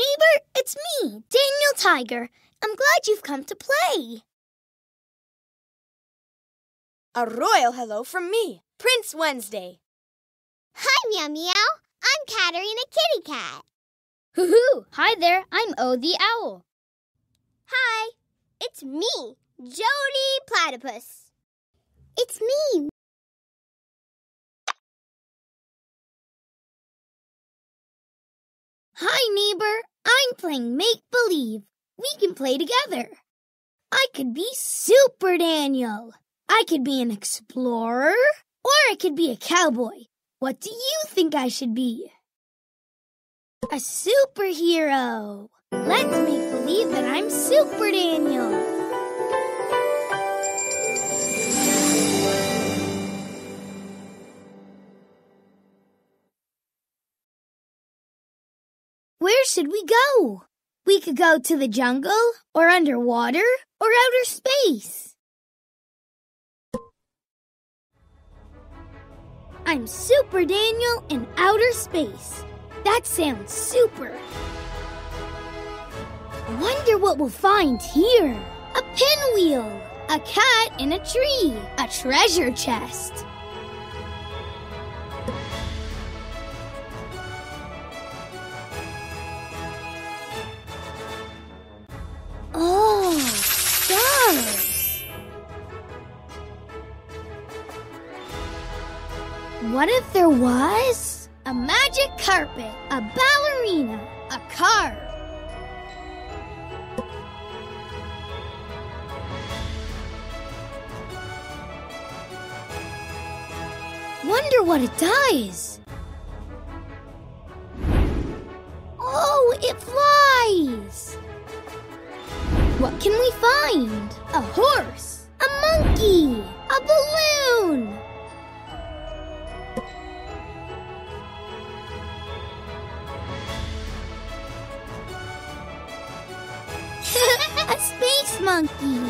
neighbor. It's me, Daniel Tiger. I'm glad you've come to play. A royal hello from me, Prince Wednesday. Hi, Meow Meow. I'm Katerina Kitty Cat. Hoo-hoo! Hi there, I'm O the Owl. Hi, it's me, Jodi Platypus. It's me. Hi, neighbor. I'm playing make believe. We can play together. I could be Super Daniel. I could be an explorer, or I could be a cowboy. What do you think I should be? A superhero. Let's make believe that I'm Super Daniel. Where should we go? We could go to the jungle, or underwater, or outer space. I'm Super Daniel in outer space. That sounds super. Wonder what we'll find here. A pinwheel, a cat in a tree, a treasure chest. What if there was a magic carpet, a ballerina, a car? Wonder what it does. Oh, it flies. What can we find? A horse, a monkey, a balloon. A space monkey.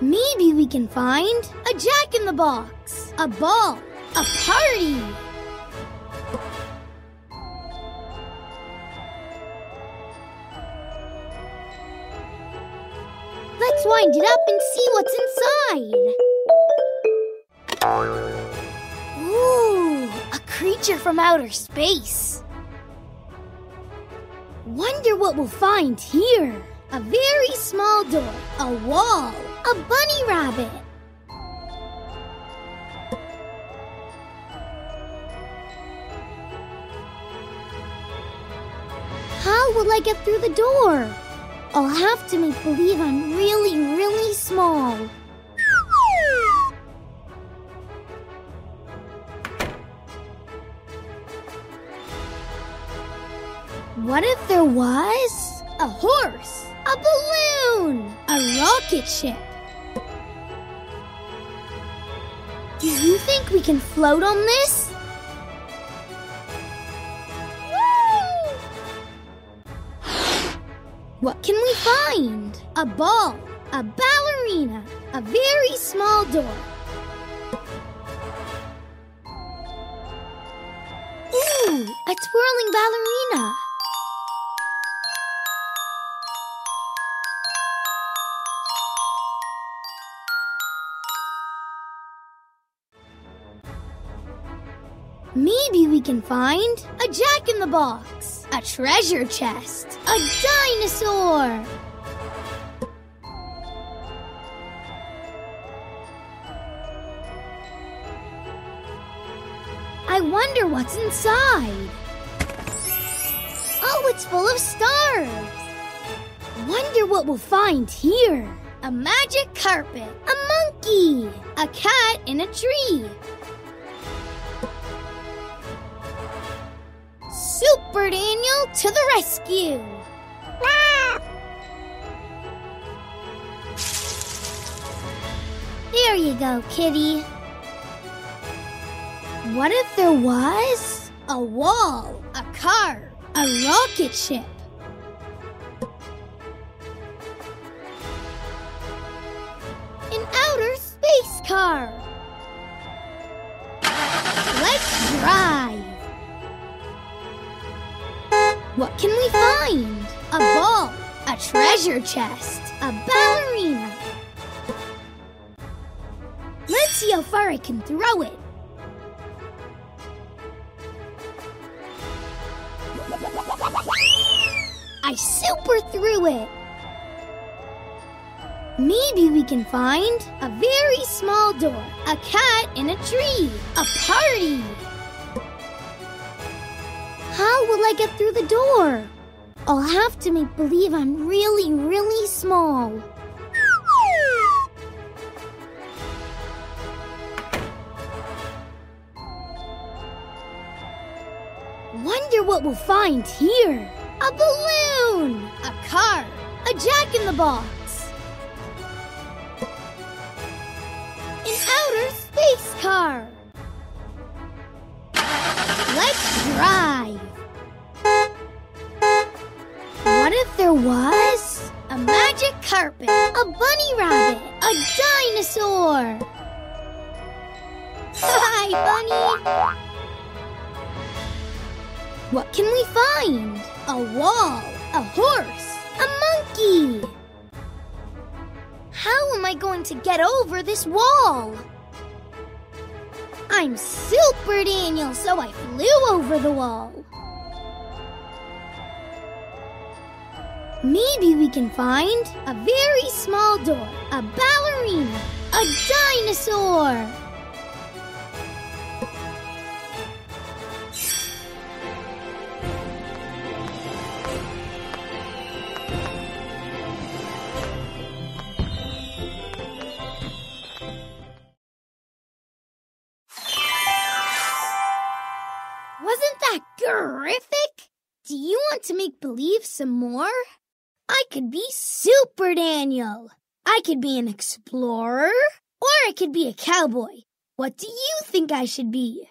Maybe we can find a jack in the box, a ball, a party. Let's wind it up and see what's inside. Ooh, a creature from outer space. Wonder what we'll find here. A very small door, a wall, a bunny rabbit. How will I get through the door? I'll have to make believe I'm really, really small. What if there was a horse, a balloon, a rocket ship? Do you think we can float on this? What can we find? A ball, a ballerina, a very small door. Ooh, a twirling ballerina. Maybe we can find a jack in the box, a treasure chest, a dinosaur. I wonder what's inside. Oh, it's full of stars. Wonder what we'll find here. A magic carpet, a monkey, a cat in a tree, Super Daniel to the rescue! Ah! There you go, kitty. What if there was a wall, a car, a rocket ship? An outer space car! Let's drive! What can we find? A ball, a treasure chest, a ballerina. Let's see how far I can throw it. I super threw it. Maybe we can find a very small door, a cat in a tree, a party. How will I get through the door? I'll have to make believe I'm really, really small. Wonder what we'll find here. A balloon, a car, a jack in the box, an outer space car. Let's drive. What if there was a magic carpet, a bunny rabbit, a dinosaur? Hi, bunny. What can we find? A wall, a horse, a monkey. How am I going to get over this wall? I'm Super Daniel, so I flew over the wall. Maybe we can find a very small door, a ballerina, a dinosaur. Do you want to make believe some more? I could be Super Daniel. I could be an explorer, or I could be a cowboy. What do you think I should be?